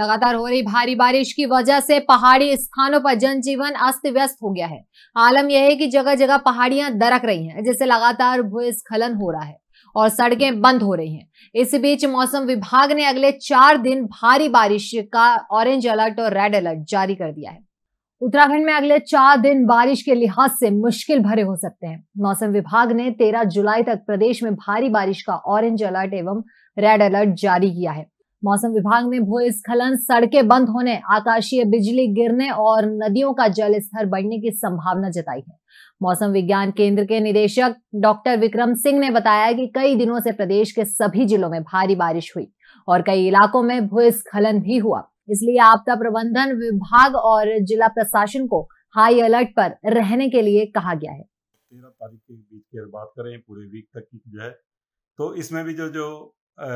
लगातार हो रही भारी बारिश की वजह से पहाड़ी स्थानों पर जनजीवन अस्त व्यस्त हो गया है। आलम यह है कि जगह जगह पहाड़ियाँ दरक रही हैं, जिससे लगातार भूस्खलन हो रहा है और सड़कें बंद हो रही हैं। इस बीच मौसम विभाग ने अगले चार दिन भारी बारिश का ऑरेंज अलर्ट और रेड अलर्ट जारी कर दिया है। उत्तराखंड में अगले चार दिन बारिश के लिहाज से मुश्किल भरे हो सकते हैं। मौसम विभाग ने 13 जुलाई तक प्रदेश में भारी बारिश का ऑरेंज अलर्ट एवं रेड अलर्ट जारी किया है। मौसम विभाग ने भूस्खलन सड़कें बंद होने, आकाशीय बिजली गिरने और नदियों का जल स्तर बढ़ने की संभावना जताई है। मौसम विज्ञान केंद्र के निदेशक डॉक्टर विक्रम सिंह ने बताया कि कई दिनों से प्रदेश के सभी जिलों में भारी बारिश हुई और कई इलाकों में भूस्खलन भी हुआ। इसलिए आपदा प्रबंधन विभाग और जिला प्रशासन को हाई अलर्ट पर रहने के लिए कहा गया है। तेरह तारीख के बीच की बात करें, पूरे वीक तक की जो है तो इसमें भी जो जो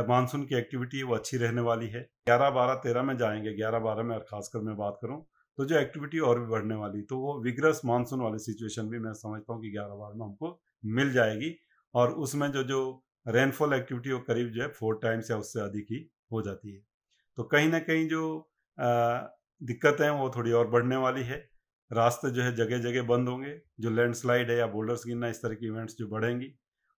मानसून की एक्टिविटी वो अच्छी रहने वाली है। ग्यारह बारह तेरह में जाएँगे, ग्यारह बारह में और खासकर मैं बात करूँ तो जो एक्टिविटी और भी बढ़ने वाली तो वो विग्रस मानसून वाली सिचुएशन भी मैं समझता हूँ कि ग्यारह बारह में हमको मिल जाएगी और उसमें जो जो रेनफॉल एक्टिविटी वो करीब जो है फोर टाइम्स या उससे अधिक ही हो जाती है। तो कहीं ना कहीं जो दिक्कतें वो थोड़ी और बढ़ने वाली है। रास्ते जो है जगह जगह बंद होंगे, जो लैंडस्लाइड है या बोल्डर्स गिरना, इस तरह की इवेंट्स जो बढ़ेंगी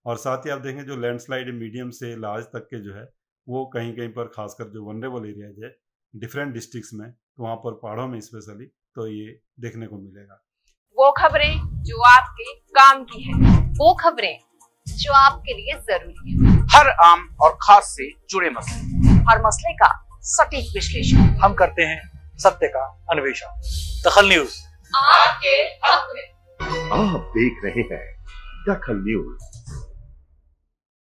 और साथ ही आप देखें जो लैंडस्लाइड मीडियम से लार्ज तक के जो है वो कहीं कहीं पर खासकर जो वनरेबल एरियाज़ है डिफरेंट डिस्ट्रिक्ट्स में तो वहाँ पर पहाड़ों में स्पेशली तो ये देखने को मिलेगा। वो खबरें जो आपके काम की है वो खबरें जो आपके लिए ज़रूरी है। हर आम और खास से जुड़े मसले। हर मसले का सटीक विश्लेषण। हम करते हैं सत्य का अन्वेषण। दखल न्यूज़। आपके हक में। आप देख रहे हैं दखल न्यूज़।